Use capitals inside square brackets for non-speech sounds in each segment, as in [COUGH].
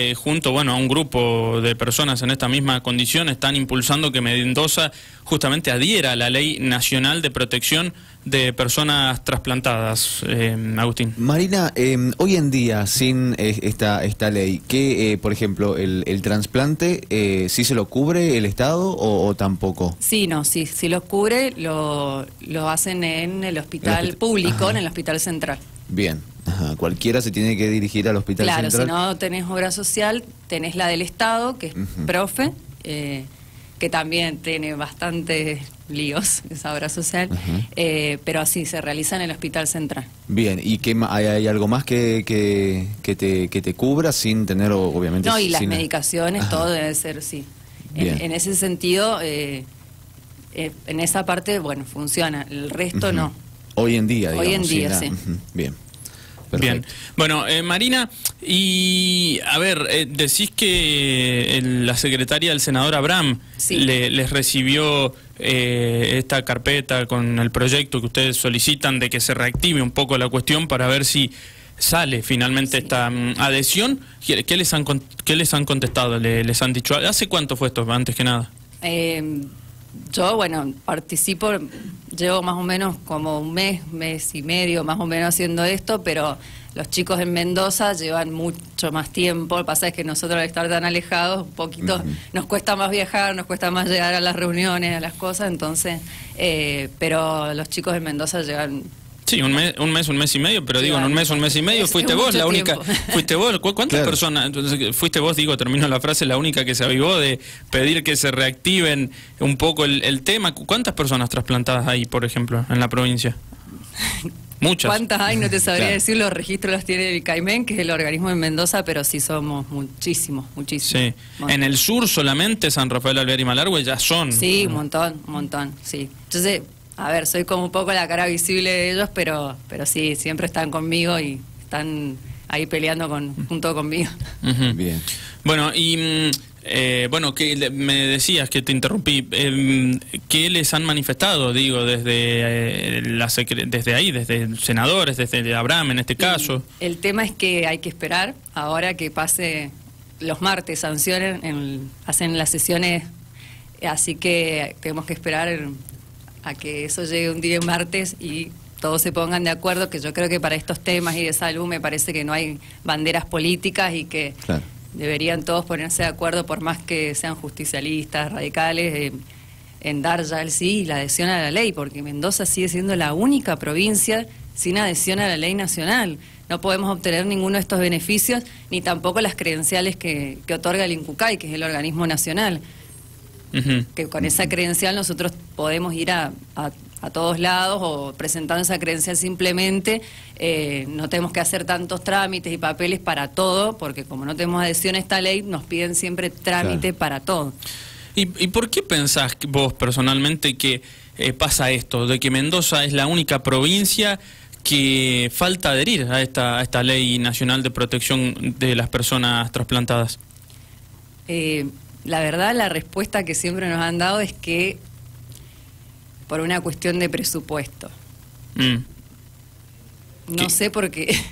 Eh, junto bueno, a un grupo de personas en esta misma condición, están impulsando que Mendoza justamente adhiera a la Ley Nacional de Protección de Personas Trasplantadas. Eh, Agustín. Marina, em, hoy en día, sin eh, esta, esta ley, ¿qué, por ejemplo, el, el trasplante, sí se lo cubre el Estado o, tampoco? Sí, no, sí, sí lo cubre, lo, lo hacen en el hospital público, en el hospital central. Bien, cualquiera se tiene que dirigir al hospital claro, si no tenés obra social, tenés la del Estado, que es profe, eh, que también tiene bastantes líos [LAUGHS] esa obra social, eh, pero así se realiza en el hospital central. Bien, ¿y qué, hay, algo más que, que, te, que te cubra sin tener, obviamente... No, y las medicaciones, todo debe ser, sí. En, ese sentido, eh, en esa parte, bueno, funciona, el resto no. Hoy en día, digamos. Hoy en día, sí. Bien. Bien. Bueno, eh, Marina, y a ver, eh, decís que la secretaria del senador Abraham les recibió eh, esta carpeta con el proyecto que ustedes solicitan de que se reactive un poco la cuestión para ver si sale finalmente esta mm, adhesión. ¿Qué, les han, ¿Qué les han contestado? ¿Les, han dicho? ¿Hace cuánto fue esto, antes que nada? yo, bueno, participo llevo más o menos como un mes, mes y medio más o menos haciendo esto, pero los chicos en Mendoza llevan mucho más tiempo. Lo que pasa es que nosotros al estar tan alejados, un poquito nos cuesta más viajar, nos cuesta más llegar a las reuniones, a las cosas, entonces, eh, pero los chicos en Mendoza llevan Sí, un mes, un mes, un mes y medio, pero digo, en un mes, un mes y medio, fuiste vos la única, [LAUGHS] fuiste vos, ¿cuántas personas, entonces, fuiste vos, digo, termino la frase, la única que se avivó de pedir que se reactiven un poco el, tema? ¿Cuántas personas trasplantadas hay, por ejemplo, en la provincia? [LAUGHS] Muchas. ¿Cuántas hay? No te sabría decir, los registros los tiene el CAIMEN, que es el organismo de Mendoza, pero sí somos muchísimos, muchísimos. Sí. En el sur solamente, San Rafael, Alvear y Malargüe ya son. Sí, un montón, un montón, sí. Entonces, a ver, soy como un poco la cara visible de ellos, pero, pero sí, siempre están conmigo y están ahí peleando con, junto conmigo. Bien. Bueno, y mm, eh, bueno, que me decías que te interrumpí, eh, ¿qué les han manifestado, digo, desde, eh, la desde ahí, desde senadores, desde Abraham en este caso? El, tema es que hay que esperar ahora que pase los martes, sancionen, hacen las sesiones, así que tenemos que esperar a que eso llegue un día martes y todos se pongan de acuerdo, que yo creo que para estos temas y de salud me parece que no hay banderas políticas y que deberían todos ponerse de acuerdo, por más que sean justicialistas, radicales, en dar ya el sí y la adhesión a la ley, porque Mendoza sigue siendo la única provincia sin adhesión a la ley nacional. No podemos obtener ninguno de estos beneficios, ni tampoco las credenciales que, que otorga el INCUCAI, que es el organismo nacional que con esa credencial nosotros podemos ir a, a, todos lados o presentando esa credencial simplemente, eh, no tenemos que hacer tantos trámites y papeles para todo, porque como no tenemos adhesión a esta ley, nos piden siempre trámite para todo. ¿Y, por qué pensás vos personalmente que eh, pasa esto, de que Mendoza es la única provincia que falta adherir a esta, a esta ley nacional de protección de las personas trasplantadas? Eh, la verdad, la respuesta que siempre nos han dado es que por una cuestión de presupuesto. Mm. No sé por qué. [LAUGHS]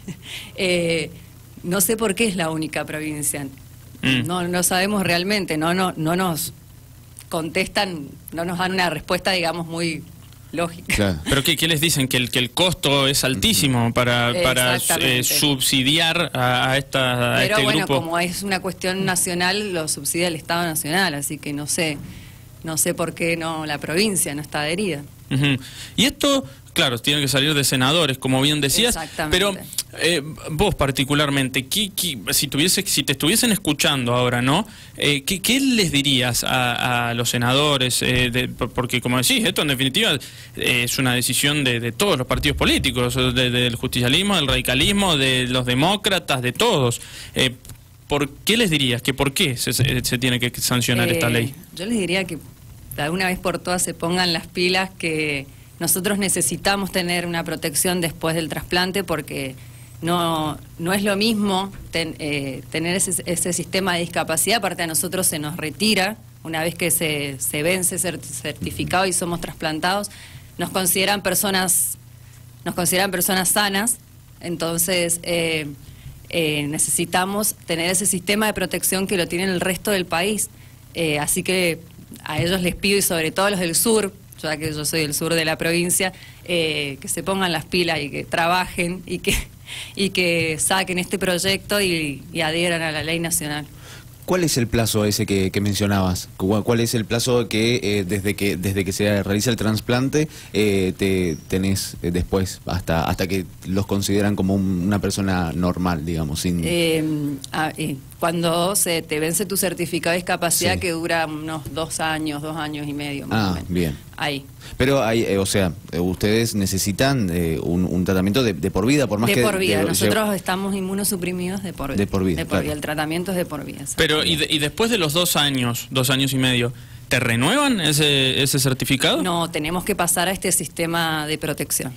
Eh, no sé por qué es la única provincia. Mm. No, no sabemos realmente, no, no, no nos contestan, no nos dan una respuesta, digamos, muy lógica. ¿Pero qué, qué, les dicen? ¿Que el, que el costo es altísimo para, para eh, subsidiar a, esta, Pero este bueno, como es una cuestión nacional, lo subsidia el Estado Nacional, así que no sé, no sé por qué no la provincia no está adherida. Y esto claro, tienen que salir de senadores, como bien decías. Pero eh, vos particularmente, si, tuviese, si te estuviesen escuchando ahora, ¿no? Eh, ¿qué, les dirías a, los senadores? Eh, porque como decís, esto en definitiva es una decisión de, todos los partidos políticos, del justicialismo, del radicalismo, de los demócratas, de todos. ¿Por qué les dirías que por qué se, se tiene que sancionar esta ley? Yo les diría que de alguna vez por todas se pongan las pilas que nosotros necesitamos tener una protección después del trasplante porque no, no es lo mismo eh, tener ese, sistema de discapacidad, aparte a nosotros se nos retira una vez que se, se vence certificado y somos trasplantados, nos consideran personas, nos consideran personas sanas, entonces eh, eh, necesitamos tener ese sistema de protección que lo tiene el resto del país. Así que a ellos les pido, y sobre todo a los del sur, ya que yo soy del sur de la provincia, eh, que se pongan las pilas y que trabajen y que, y que saquen este proyecto y adhieran a la ley nacional. ¿Cuál es el plazo ese que, mencionabas? ¿Cuál es el plazo que eh, desde que desde que se realiza el trasplante eh, te tenés eh, después hasta hasta que los consideran como una persona normal, digamos, sin cuando se te vence tu certificado de discapacidad que dura unos dos años, dos años y medio. Más ah, bien. Ahí. Pero hay, eh, o sea, eh, ustedes necesitan eh, un, tratamiento de, por vida, por más que... De por vida, nosotros estamos inmunosuprimidos de por vida. De por vida, de por vida. el tratamiento es de por vida. Pero, y, y después de los dos años, dos años y medio, ¿te renuevan ese, ese certificado? No, tenemos que pasar a este sistema de protección.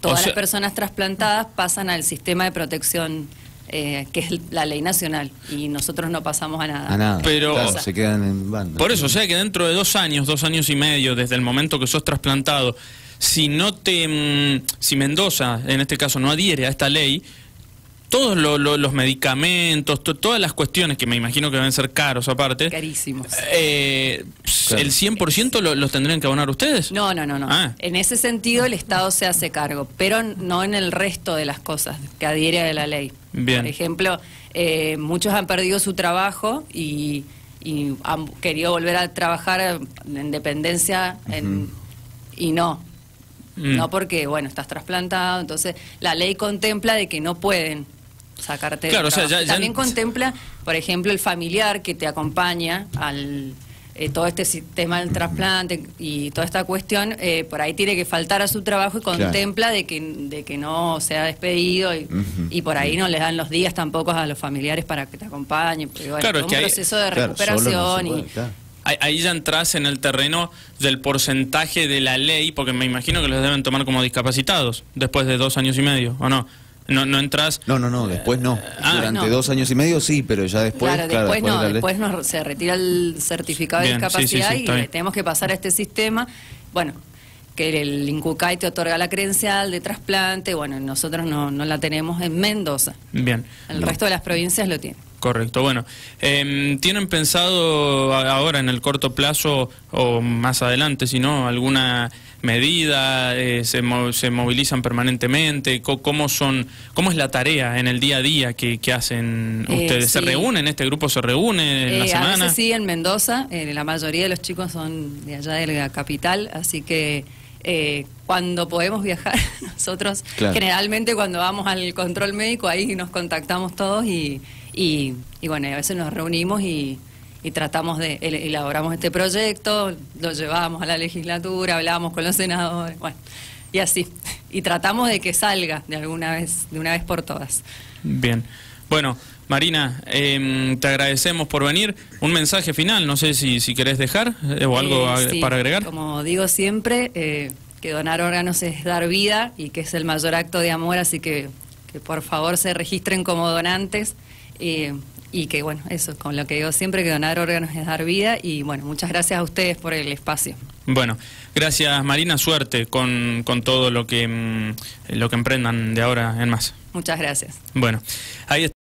Todas las personas trasplantadas pasan al sistema de protección eh, que es la ley nacional, y nosotros no pasamos a nada. A nada. Pero se quedan en banda. Por eso, o sea que dentro de dos años, dos años y medio, desde el momento que sos trasplantado, si no te, mm, si Mendoza, en este caso, no adhiere a esta ley, todos los medicamentos, todas las cuestiones que me imagino que deben ser caros aparte. Carísimos. Eh, ¿El 100% los tendrían que abonar ustedes? No, no, no. no. Ah. En ese sentido el Estado se hace cargo, pero no en el resto de las cosas que adhiere a la ley. Bien. Por ejemplo, eh, muchos han perdido su trabajo y, han querido volver a trabajar en dependencia y no. Mm. No porque, bueno, estás trasplantado, entonces la ley contempla de que no pueden sacarte claro, También contempla, por ejemplo, el familiar que te acompaña al eh, todo este sistema del trasplante y toda esta cuestión, eh, por ahí tiene que faltar a su trabajo y contempla de que de que no sea despedido y, por ahí no les dan los días tampoco a los familiares para que te acompañen. claro, es un proceso de recuperación y ahí ya entras en el terreno del porcentaje de la ley, porque me imagino que los deben tomar como discapacitados después de dos años y medio, ¿o no? No, no entras. No, no, no, después no. Ah, Durante dos años y medio sí, pero ya después. Claro, después, no, después se retira el certificado de discapacidad y tenemos que pasar a este sistema. Bueno, que el INCUCAI te otorga la credencial de trasplante, bueno, nosotros no, no la tenemos en Mendoza. Bien. El resto de las provincias lo tienen. Correcto, bueno. Em, ¿Tienen pensado ahora en el corto plazo o más adelante, si no, alguna medida? Eh, se, se, movilizan permanentemente? ¿Cómo, son, ¿Cómo es la tarea en el día a día que, hacen eh, ustedes? ¿Se reúnen? ¿Este grupo se reúne en la eh, semana? sí, en Mendoza. la mayoría de los chicos son de allá de la capital, así que... cuando podemos viajar, [LAUGHS] nosotros generalmente cuando vamos al control médico ahí nos contactamos todos y, y, bueno, a veces nos reunimos y, tratamos de, elaboramos este proyecto, lo llevamos a la legislatura, hablamos con los senadores, bueno, y así. Y tratamos de que salga de alguna vez, de una vez por todas. Bien. Bueno, Marina, em, te agradecemos por venir. Un mensaje final, no sé si, si querés dejar eh, o algo eh, para agregar. Como digo siempre, eh, que donar órganos es dar vida y que es el mayor acto de amor, así que que por favor se registren como donantes y que bueno, eso, con lo que digo siempre, que donar órganos es dar vida y bueno, muchas gracias a ustedes por el espacio. Bueno, gracias Marina, suerte con, con todo lo que, mm, lo que emprendan de ahora en más. Muchas gracias. Bueno, ahí